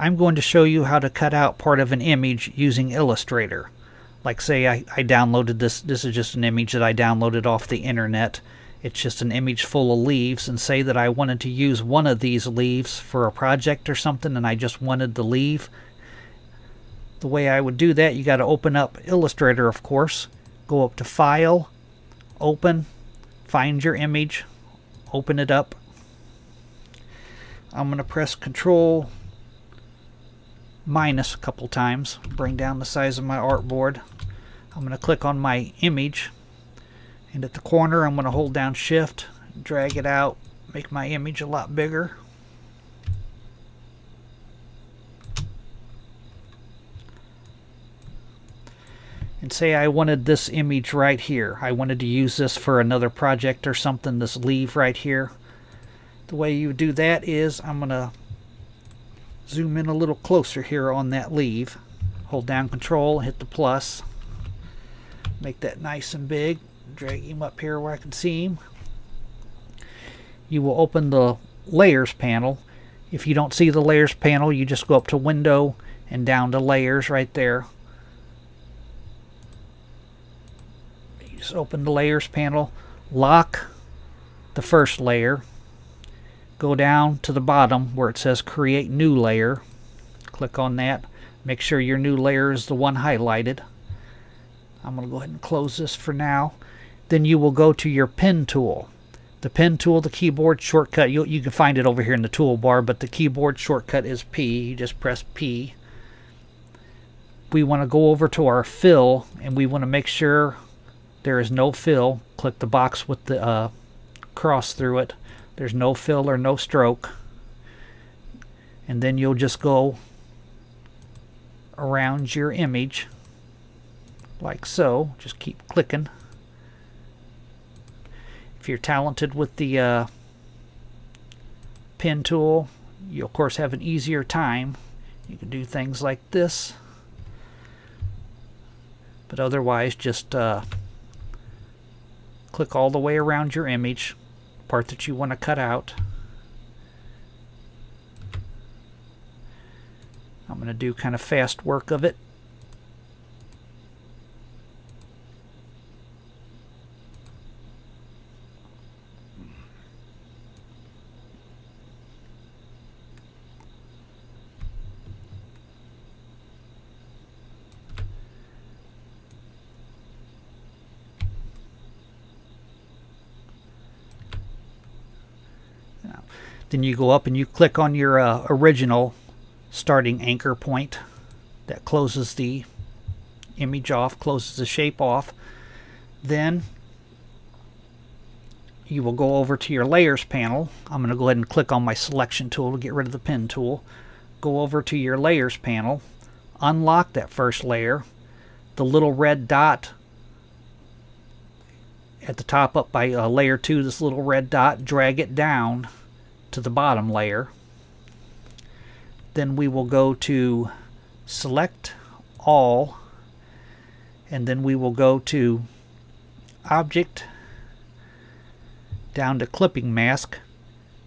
I'm going to show you how to cut out part of an image using Illustrator. Like say I, I downloaded this, this is just an image that I downloaded off the internet. It's just an image full of leaves and say that I wanted to use one of these leaves for a project or something and I just wanted the leaf. The way I would do that, you got to open up Illustrator of course. Go up to File, Open, find your image, open it up. I'm going to press Control minus a couple times, bring down the size of my artboard. I'm going to click on my image and at the corner I'm going to hold down shift, drag it out, make my image a lot bigger. And say I wanted this image right here. I wanted to use this for another project or something, this leaf right here. The way you do that is I'm going to zoom in a little closer here on that leaf. Hold down control, hit the plus. Make that nice and big. Drag him up here where I can see him. You will open the layers panel. If you don't see the layers panel, you just go up to window and down to layers right there. Just open the layers panel, lock the first layer, go down to the bottom where it says create new layer. Click on that. Make sure your new layer is the one highlighted. I'm going to go ahead and close this for now. Then you will go to your pen tool. The pen tool the keyboard shortcut you, you can find it over here in the toolbar but the keyboard shortcut is P. You just press P. We want to go over to our fill and we want to make sure there is no fill click the box with the uh, cross through it there's no fill or no stroke. And then you'll just go around your image like so. Just keep clicking. If you're talented with the uh, pen tool, you of course have an easier time. You can do things like this. But otherwise, just uh, click all the way around your image part that you want to cut out. I'm going to do kind of fast work of it. Then you go up and you click on your uh, original starting anchor point. That closes the image off, closes the shape off. Then you will go over to your layers panel. I'm going to go ahead and click on my selection tool to get rid of the pen tool. Go over to your layers panel, unlock that first layer. The little red dot at the top up by uh, layer 2, this little red dot, drag it down to the bottom layer. Then we will go to select all and then we will go to object down to clipping mask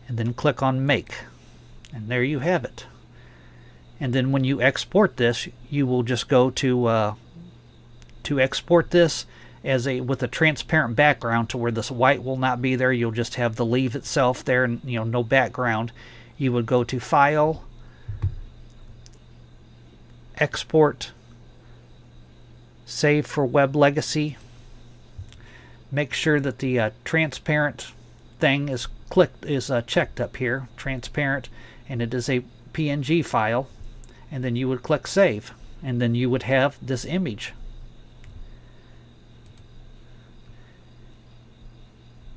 and then click on make and there you have it and then when you export this you will just go to uh, to export this as a with a transparent background to where this white will not be there. You'll just have the leaf itself there and you know no background. You would go to File, Export, Save for Web Legacy. Make sure that the uh, transparent thing is clicked is uh, checked up here, transparent, and it is a PNG file. And then you would click Save, and then you would have this image.